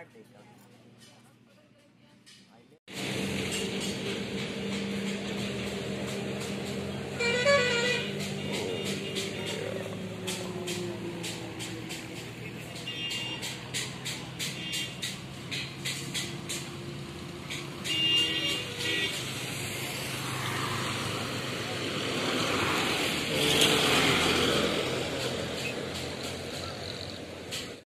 start eh.